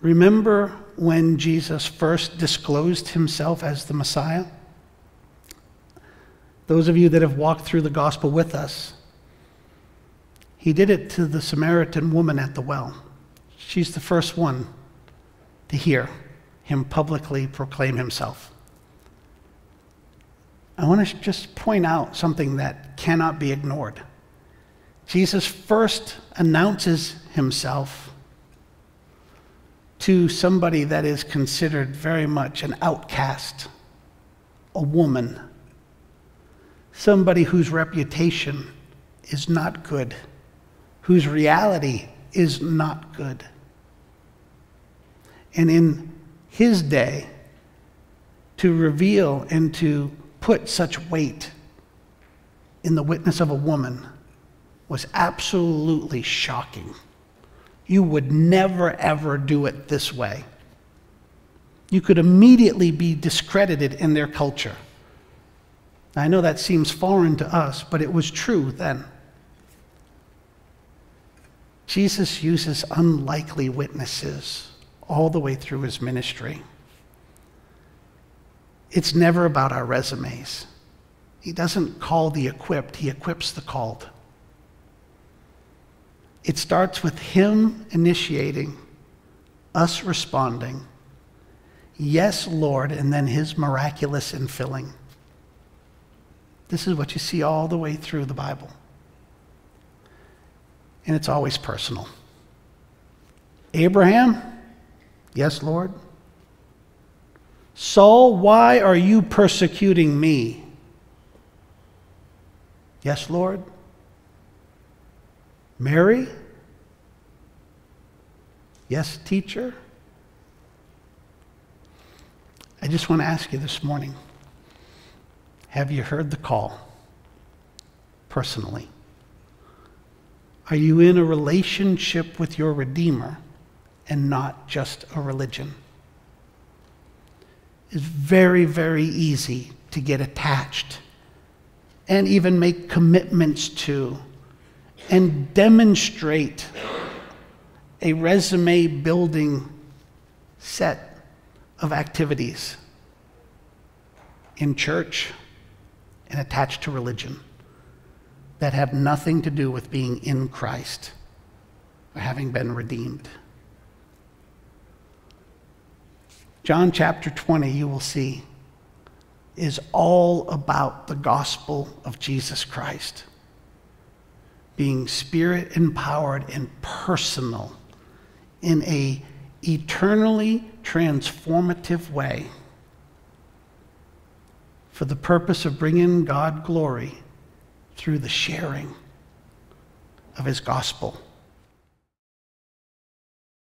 Remember when Jesus first disclosed himself as the Messiah? Those of you that have walked through the gospel with us, he did it to the Samaritan woman at the well. She's the first one to hear him publicly proclaim himself. I want to just point out something that cannot be ignored. Jesus first announces himself to somebody that is considered very much an outcast, a woman, somebody whose reputation is not good, whose reality is not good. And in his day, to reveal and to put such weight in the witness of a woman was absolutely shocking. You would never, ever do it this way. You could immediately be discredited in their culture. I know that seems foreign to us, but it was true then. Jesus uses unlikely witnesses all the way through his ministry. It's never about our resumes. He doesn't call the equipped, he equips the called. It starts with him initiating, us responding, yes, Lord, and then his miraculous infilling. This is what you see all the way through the Bible. And it's always personal. Abraham, yes, Lord. Saul, why are you persecuting me? Yes, Lord. Mary? Yes, teacher? I just want to ask you this morning have you heard the call personally? Are you in a relationship with your Redeemer and not just a religion? It's very, very easy to get attached and even make commitments to and demonstrate a resume building set of activities in church and attached to religion that have nothing to do with being in Christ or having been redeemed. John chapter 20, you will see, is all about the gospel of Jesus Christ being spirit empowered and personal in a eternally transformative way for the purpose of bringing God glory through the sharing of his gospel.